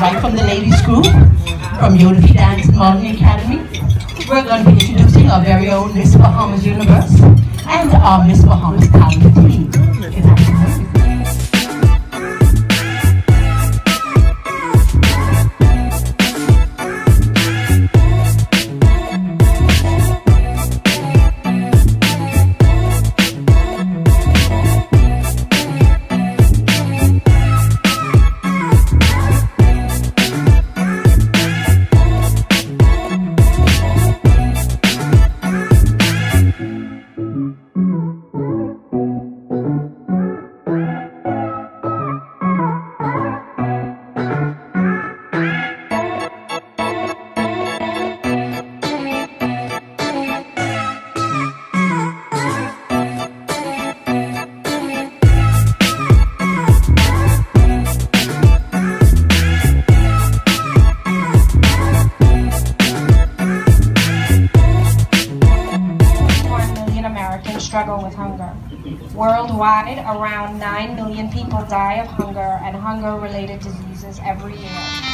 right from the ladies group from Unity Dance and Modeling Academy. We're going to be introducing our very own Miss Bahamas Universe and our Miss Bahamas talent team. Struggle with hunger. Worldwide, around 9 million people die of hunger and hunger related diseases every year.